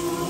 you.